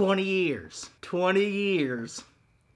20 years. 20 years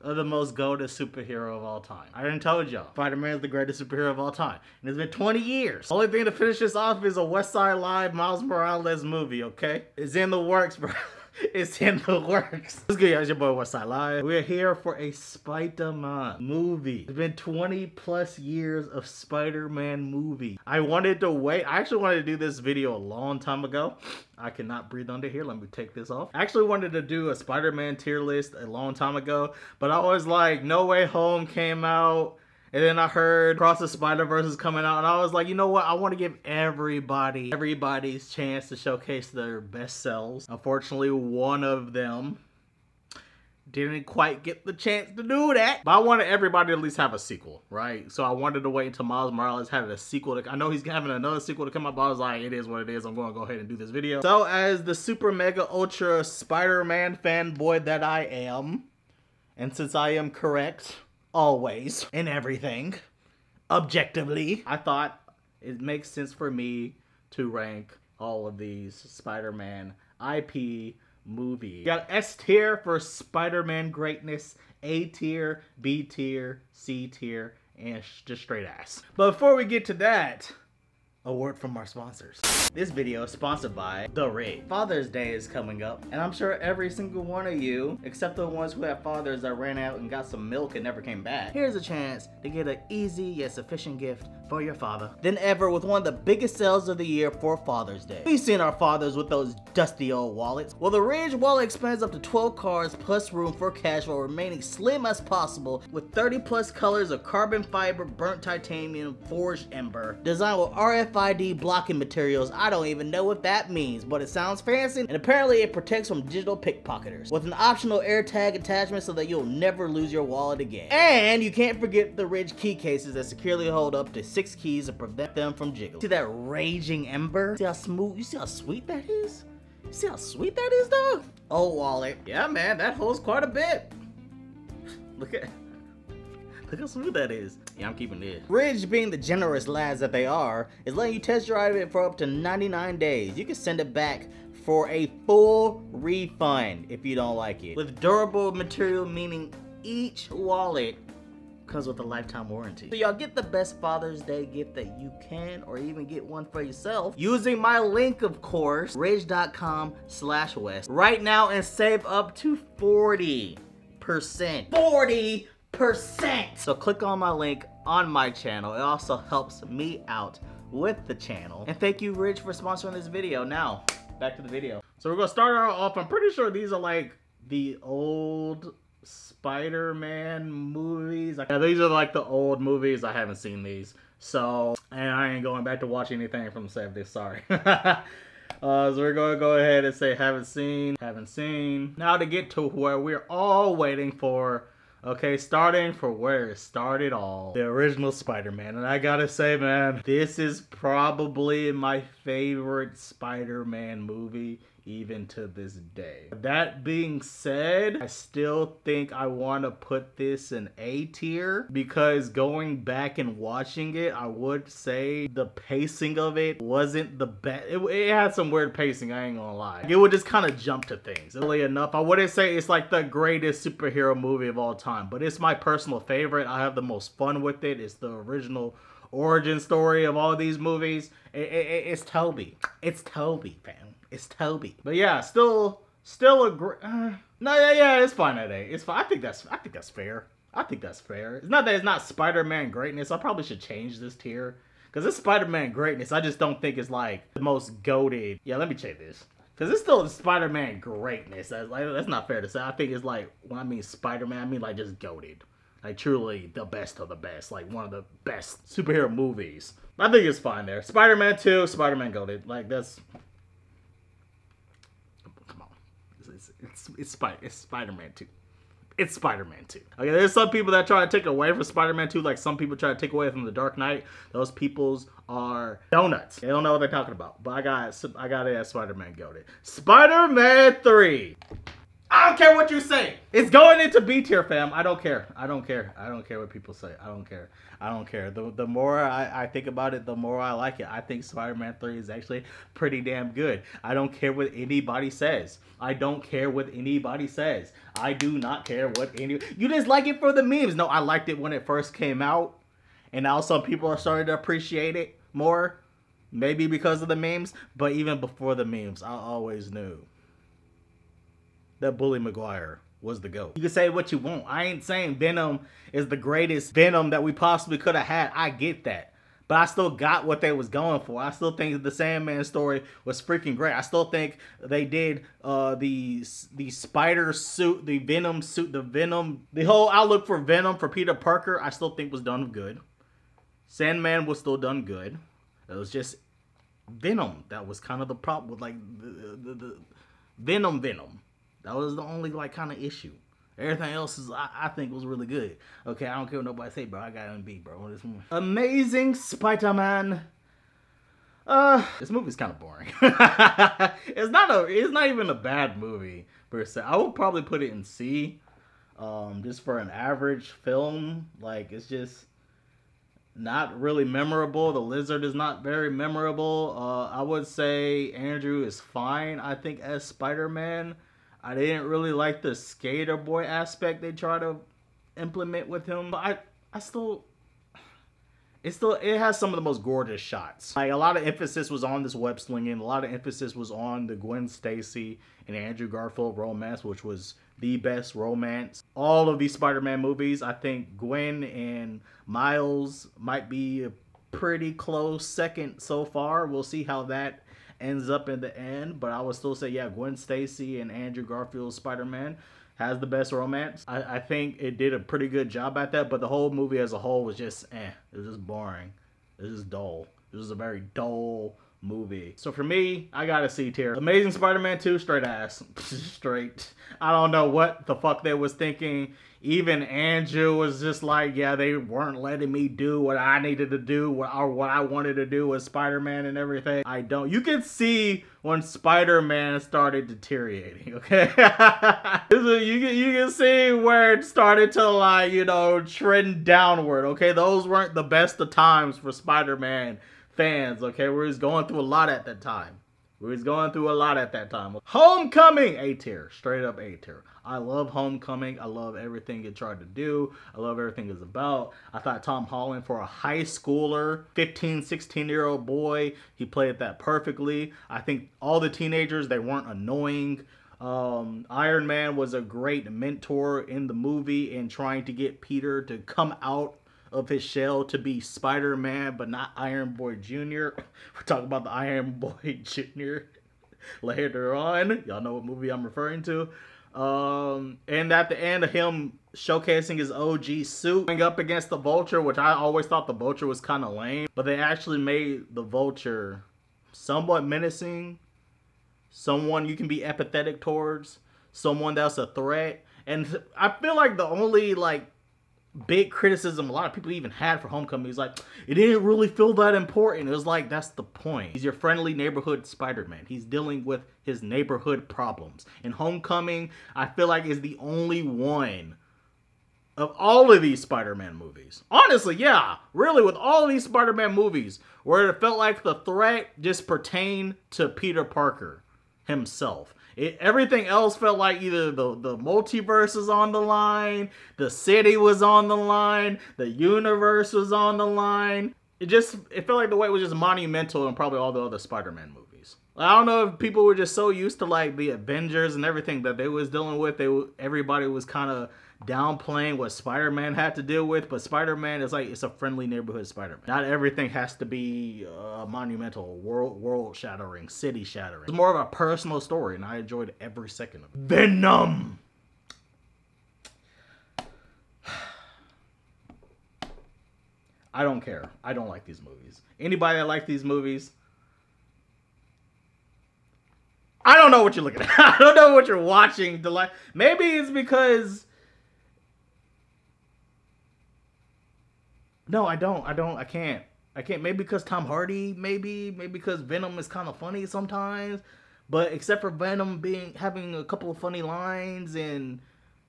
of the most goated superhero of all time. I didn't told y'all. Spider-Man is the greatest superhero of all time. And it's been 20 years. Only thing to finish this off is a West Side Live Miles Morales movie, okay? It's in the works, bro. It's in the works. What's good, y'all? It's your boy Westside Live. We're here for a Spider-Man movie. It's been 20 plus years of Spider-Man movie. I wanted to wait. I actually wanted to do this video a long time ago. I cannot breathe under here. Let me take this off. I actually wanted to do a Spider-Man tier list a long time ago, but I was like, No Way Home came out. And then I heard Cross the Spider Verse is coming out, and I was like, you know what? I want to give everybody everybody's chance to showcase their best selves. Unfortunately, one of them didn't quite get the chance to do that. But I wanted everybody to at least have a sequel, right? So I wanted to wait until Miles Morales had a sequel. To, I know he's having another sequel to come up, but I was like, it is what it is. I'm going to go ahead and do this video. So as the super mega ultra Spider-Man fanboy that I am, and since I am correct, always in everything. Objectively. I thought it makes sense for me to rank all of these spider-man ip movies. You got s tier for spider-man greatness a tier b tier c tier and just straight ass. But before we get to that a word from our sponsors. This video is sponsored by The Ridge. Father's Day is coming up, and I'm sure every single one of you, except the ones who have fathers that ran out and got some milk and never came back, here's a chance to get an easy yet sufficient gift for your father than ever with one of the biggest sales of the year for Father's Day. We've seen our fathers with those dusty old wallets. Well, the Ridge wallet expands up to 12 cards plus room for cash while remaining slim as possible with 30 plus colors of carbon fiber, burnt titanium, forged ember, designed with RFID blocking materials. I don't even know what that means, but it sounds fancy and apparently it protects from digital pickpocketers with an optional AirTag attachment so that you'll never lose your wallet again. And you can't forget the Ridge key cases that securely hold up to six six keys to prevent them from jiggling. See that raging ember? See how smooth, you see how sweet that is? You see how sweet that is, dog? Oh, wallet. Yeah, man, that holds quite a bit. Look at, look how smooth that is. Yeah, I'm keeping this. Ridge, being the generous lads that they are, is letting you test drive it for up to 99 days. You can send it back for a full refund if you don't like it. With durable material, meaning each wallet comes with a lifetime warranty. So y'all get the best Father's Day gift that you can or even get one for yourself using my link, of course, ridge.com slash west right now and save up to 40%. 40%! So click on my link on my channel. It also helps me out with the channel. And thank you, Ridge, for sponsoring this video. Now, back to the video. So we're gonna start off, I'm pretty sure these are like the old Spider-Man movies. Yeah, these are like the old movies. I haven't seen these. So, and I ain't going back to watch anything from the 70s. Sorry. uh, so we're going to go ahead and say haven't seen, haven't seen. Now to get to where we're all waiting for. Okay, starting for where it started all. The original Spider-Man. And I gotta say, man, this is probably my favorite Spider-Man movie even to this day. That being said, I still think I want to put this in A tier because going back and watching it, I would say the pacing of it wasn't the best. It, it, had some weird pacing, I ain't gonna lie. It would just kind of jump to things. Really enough, I wouldn't say it's like the greatest superhero movie of all time, but it's my personal favorite. I have the most fun with it. It's the original origin story of all these movies. It, it, it's Toby. It's Toby, fam. It's Toby. But yeah, still, still a great. Uh, no, yeah, yeah, it's fine A. It's fine. I think that's, I think that's fair. I think that's fair. It's not that it's not Spider-Man greatness. I probably should change this tier. Because it's Spider-Man greatness. I just don't think it's like the most goated. Yeah, let me check this. Because it's still Spider-Man greatness. That's, like, that's not fair to say. I think it's like, when I mean Spider-Man, I mean like just goated. Like truly the best of the best. Like one of the best superhero movies. I think it's fine there. Spider-Man 2, Spider-Man goated. Like that's come It's it's, Spider it's Spider-Man 2. It's Spider-Man 2. Okay, there's some people that try to take away from Spider-Man 2, like some people try to take away from The Dark Knight. Those peoples are donuts. They don't know what they're talking about. But I got I got it as Spider-Man goated. Spider-Man 3. I don't care what you say. It's going into B tier, fam. I don't care. I don't care. I don't care what people say. I don't care. I don't care. The, the more I, I think about it, the more I like it. I think Spider-Man 3 is actually pretty damn good. I don't care what anybody says. I don't care what anybody says. I do not care what any... You just like it for the memes. No, I liked it when it first came out. And now some people are starting to appreciate it more. Maybe because of the memes. But even before the memes, I always knew that Bully Maguire was the GOAT. You can say what you want. I ain't saying Venom is the greatest Venom that we possibly could have had. I get that. But I still got what they was going for. I still think the Sandman story was freaking great. I still think they did uh, the the spider suit, the Venom suit, the Venom, the whole outlook for Venom for Peter Parker. I still think was done good. Sandman was still done good. It was just Venom that was kind of the problem with like the, the, the Venom Venom. That was the only like kind of issue. Everything else is I, I, think was really good. Okay, I don't care what nobody say, bro. I got MB, bro. This movie. Amazing Spider-Man. Uh, this movie's kind of boring. it's not a. It's not even a bad movie per se. I would probably put it in C, um, just for an average film. Like it's just not really memorable. The lizard is not very memorable. Uh, I would say Andrew is fine. I think as Spider-Man. I didn't really like the skater boy aspect they try to implement with him. But I, I still, it still, it has some of the most gorgeous shots. Like a lot of emphasis was on this web slinging. A lot of emphasis was on the Gwen Stacy and Andrew Garfield romance, which was the best romance. All of these Spider-Man movies, I think Gwen and Miles might be a pretty close second so far. We'll see how that ends up in the end. But I would still say, yeah, Gwen Stacy and Andrew Garfield's Spider Man has the best romance. I, I think it did a pretty good job at that, but the whole movie as a whole was just eh. It was just boring. It was just dull. It was a very dull movie. So for me, I got a C tier. Amazing Spider-Man 2, straight ass. straight. I don't know what the fuck they was thinking. Even Andrew was just like, yeah, they weren't letting me do what I needed to do or what I wanted to do with Spider-Man and everything. I don't. You can see when Spider-Man started deteriorating, okay? you, can, you can see where it started to like, you know, trend downward, okay? Those weren't the best of times for Spider-Man fans, okay? We was going through a lot at that time. We was going through a lot at that time. Homecoming, A tier, straight up A tier. I love Homecoming. I love everything it tried to do. I love everything it's about. I thought Tom Holland, for a high schooler, 15, 16 year old boy, he played that perfectly. I think all the teenagers, they weren't annoying. Um, Iron Man was a great mentor in the movie and trying to get Peter to come out of his shell to be Spider Man, but not Iron Boy Jr. We're talking about the Iron Boy Jr. later on. Y'all know what movie I'm referring to. Um, and at the end of him showcasing his OG suit going up against the Vulture, which I always thought the Vulture was kind of lame, but they actually made the Vulture somewhat menacing, someone you can be empathetic towards, someone that's a threat. And I feel like the only like big criticism a lot of people even had for Homecoming He's like, it didn't really feel that important. It was like, that's the point. He's your friendly neighborhood Spider-Man. He's dealing with his neighborhood problems. And Homecoming, I feel like is the only one of all of these Spider-Man movies. Honestly, yeah, really with all of these Spider-Man movies where it felt like the threat just pertained to Peter Parker himself. It, everything else felt like either the, the multiverse was on the line, the city was on the line, the universe was on the line. It just it felt like the way it was just monumental in probably all the other Spider-Man movies. I don't know if people were just so used to like the Avengers and everything that they was dealing with. They everybody was kind of downplaying what Spider-Man had to deal with, but Spider-Man is like it's a friendly neighborhood Spider-Man. Not everything has to be uh, monumental, world world shattering, city shattering. It's more of a personal story, and I enjoyed every second of it. Venom. I don't care. I don't like these movies. Anybody that like these movies, I don't know what you're looking at. I don't know what you're watching. Maybe it's because No, I don't. I don't. I can't. I can't. Maybe because Tom Hardy. Maybe. Maybe because Venom is kind of funny sometimes. But except for Venom being having a couple of funny lines and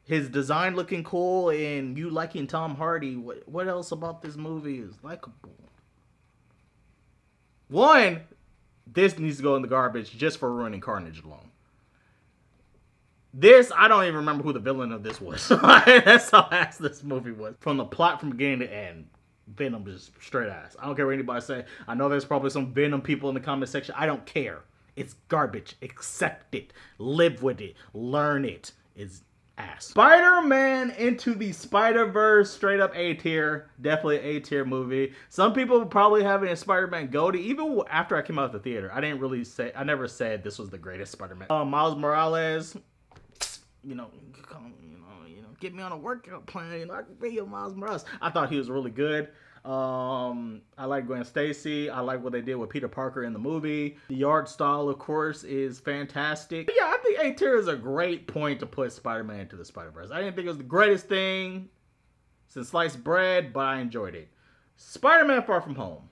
his design looking cool and you liking Tom Hardy, what what else about this movie is likable? One, this needs to go in the garbage just for ruining Carnage alone. This, I don't even remember who the villain of this was. That's how ass this movie was. From the plot from beginning to end, Venom just straight ass. I don't care what anybody say. I know there's probably some Venom people in the comment section. I don't care. It's garbage. Accept it. Live with it. Learn it. It's ass. Spider-Man into the Spider-Verse, straight up A tier. Definitely A tier movie. Some people probably have in Spider-Man Goldie. Even after I came out of the theater, I didn't really say, I never said this was the greatest Spider-Man. Uh, Miles Morales, you know, you know, you know, get me on a workout plan. You know, I can be your Miles Morales. I thought he was really good. Um, I like Gwen Stacy. I like what they did with Peter Parker in the movie. The art style, of course, is fantastic. But yeah, I think A tier is a great point to put Spider-Man into the Spider-Verse. I didn't think it was the greatest thing since sliced bread, but I enjoyed it. Spider-Man Far From Home.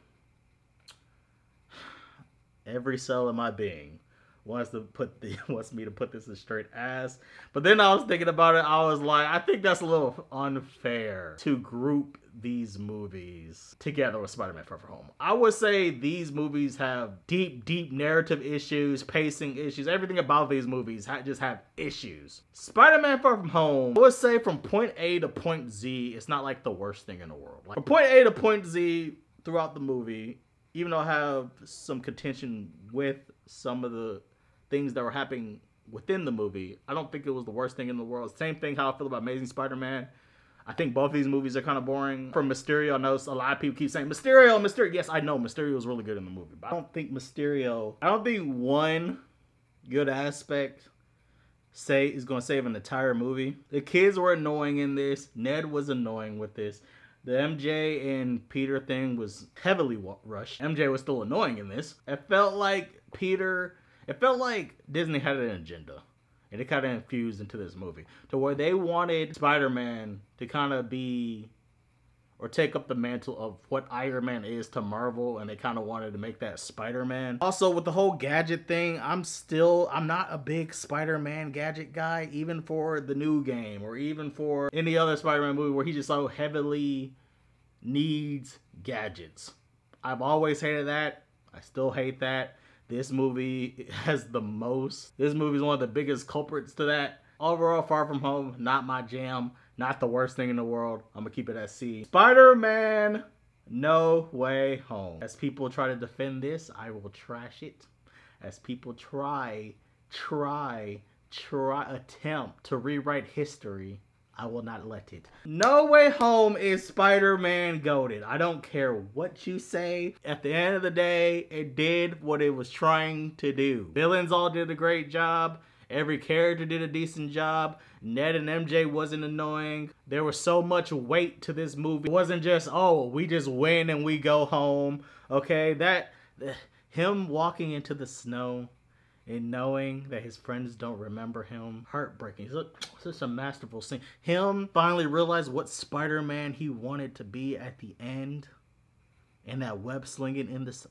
Every cell in my being wants to put the wants me to put this in straight ass. But then I was thinking about it. I was like, I think that's a little unfair to group these movies together with Spider-Man Far From Home. I would say these movies have deep, deep narrative issues, pacing issues. Everything about these movies just have issues. Spider-Man Far From Home, I would say from point A to point Z, it's not like the worst thing in the world. Like from point A to point Z throughout the movie, even though I have some contention with some of the things that were happening within the movie. I don't think it was the worst thing in the world. Same thing how I feel about Amazing Spider-Man. I think both these movies are kind of boring. For Mysterio, I know a lot of people keep saying Mysterio, Mysterio. Yes, I know Mysterio was really good in the movie, but I don't think Mysterio. I don't think one good aspect say is going to save an entire movie. The kids were annoying in this. Ned was annoying with this. The MJ and Peter thing was heavily rushed. MJ was still annoying in this. It felt like Peter it felt like Disney had an agenda. And it kind of infused into this movie to where they wanted Spider-Man to kind of be or take up the mantle of what Iron Man is to Marvel, and they kind of wanted to make that Spider-Man. Also, with the whole gadget thing, I'm still, I'm not a big Spider-Man gadget guy, even for the new game, or even for any other Spider-Man movie where he just so heavily needs gadgets. I've always hated that. I still hate that. This movie has the most. This movie is one of the biggest culprits to that. Overall, Far From Home, not my jam. Not the worst thing in the world. I'm gonna keep it at C. Spider-Man, No Way Home. As people try to defend this, I will trash it. As people try, try, try, attempt to rewrite history, I will not let it. No Way Home is Spider-Man goated. I don't care what you say. At the end of the day, it did what it was trying to do. Villains all did a great job. Every character did a decent job. Ned and MJ wasn't annoying. There was so much weight to this movie. It wasn't just, oh, we just win and we go home. Okay, that, him walking into the snow and knowing that his friends don't remember him. Heartbreaking. It's such a masterful scene. Him finally realized what Spider-Man he wanted to be at the end. And that web slinging in this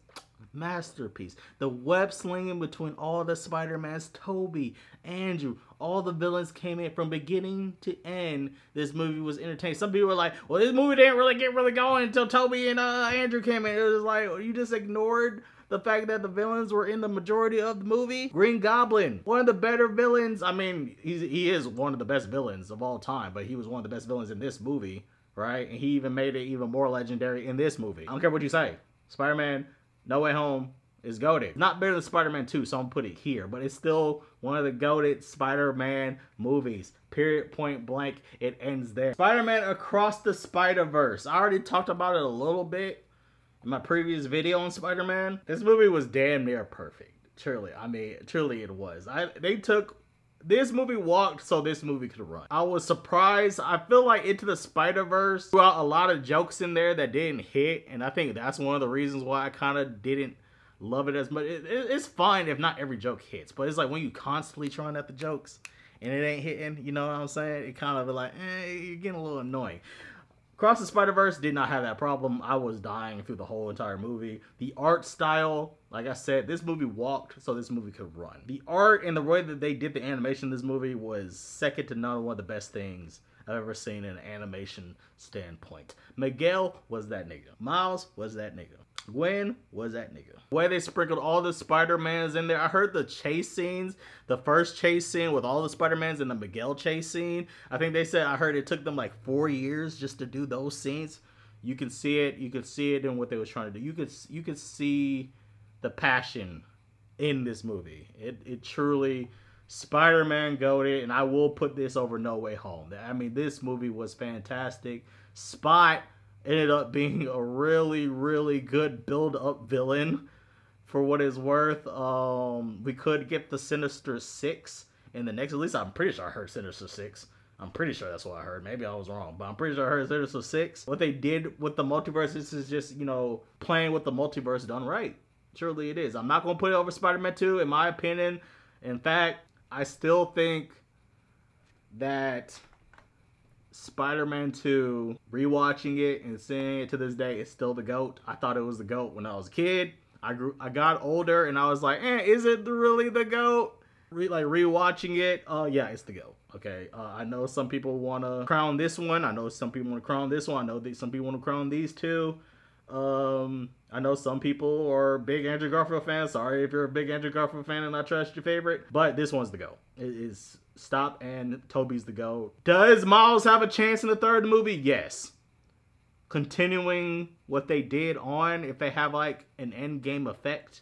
masterpiece. The web slinging between all the Spider-Mans, Toby, Andrew, all the villains came in from beginning to end. This movie was entertaining. Some people were like, well, this movie didn't really get really going until Toby and uh, Andrew came in. It was like, you just ignored the fact that the villains were in the majority of the movie. Green Goblin, one of the better villains. I mean, he's, he is one of the best villains of all time, but he was one of the best villains in this movie, right? And he even made it even more legendary in this movie. I don't care what you say. Spider-Man, No Way Home, is goated. Not better than Spider-Man 2, so I'm put it here, but it's still one of the goated Spider-Man movies. Period, point blank, it ends there. Spider-Man Across the Spider-Verse. I already talked about it a little bit in my previous video on Spider-Man, this movie was damn near perfect. Truly, I mean, truly it was. I they took this movie walked so this movie could run. I was surprised. I feel like Into the Spider-Verse threw out a lot of jokes in there that didn't hit, and I think that's one of the reasons why I kind of didn't love it as much. It, it, it's fine if not every joke hits, but it's like when you constantly trying at the jokes and it ain't hitting, you know what I'm saying? It kind of like, eh, you're getting a little annoying. Cross the Spider Verse did not have that problem. I was dying through the whole entire movie. The art style, like I said, this movie walked so this movie could run. The art and the way that they did the animation in this movie was second to none one of the best things I've ever seen in an animation standpoint. Miguel was that nigga. Miles was that nigga. Gwen was that nigga. The way they sprinkled all the Spider-Mans in there. I heard the chase scenes, the first chase scene with all the Spider-Mans and the Miguel chase scene. I think they said I heard it took them like four years just to do those scenes. You can see it. You can see it in what they was trying to do. You could you could see the passion in this movie. It it truly Spider-Man goated, and I will put this over No Way Home. I mean, this movie was fantastic. Spot ended up being a really, really good build-up villain for what is worth. Um, we could get the Sinister Six in the next. At least I'm pretty sure I heard Sinister Six. I'm pretty sure that's what I heard. Maybe I was wrong, but I'm pretty sure I heard Sinister Six. What they did with the multiverse, this is just you know playing with the multiverse done right. Surely it is. I'm not gonna put it over Spider-Man 2, in my opinion. In fact, I still think that Spider-Man 2, rewatching it and seeing it to this day, is still the GOAT. I thought it was the GOAT when I was a kid. I grew I got older and I was like, eh, is it really the GOAT? Re, like rewatching it, uh yeah, it's the GOAT. Okay. Uh, I know some people wanna crown this one. I know some people wanna crown this one. I know that some people wanna crown these two. Um I know some people are big Andrew Garfield fans. Sorry if you're a big Andrew Garfield fan and I trust your favorite. But this one's the GOAT. It is Stop and Toby's the GOAT. Does Miles have a chance in the third movie? Yes. Continuing what they did on, if they have like an end game effect,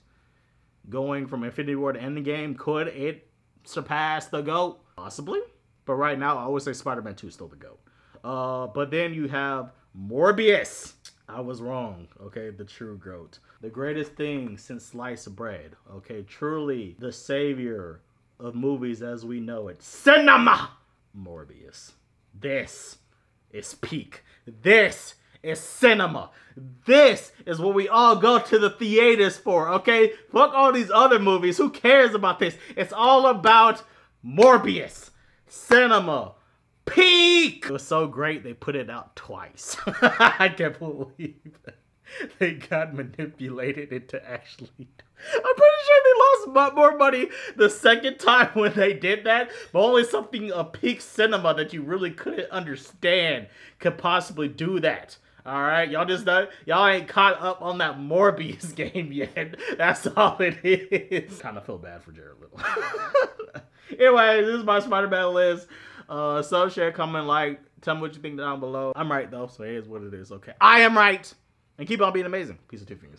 going from Infinity War to Endgame, could it surpass the GOAT? Possibly. But right now, I always say Spider-Man 2 is still the GOAT. Uh, but then you have Morbius. I was wrong, okay? The true GOAT. The greatest thing since sliced bread, okay? Truly the savior of movies as we know it. Cinema! Morbius. This is peak. This is cinema. This is what we all go to the theaters for, okay? Fuck all these other movies. Who cares about this? It's all about Morbius. Cinema. Peak! It was so great they put it out twice. I can't believe they got manipulated into actually I'm pretty sure they lost more money the second time when they did that, but only something a peak cinema that you really couldn't understand could possibly do that. All right, y'all just not, y'all ain't caught up on that Morbius game yet. That's all it is. Kind of feel bad for Jared Leto. anyway, this is my Spider-Man list. Uh, so share, comment, like, tell me what you think down below. I'm right though, so here's what it is. Okay, I am right, and keep on being amazing. Peace of two fingers.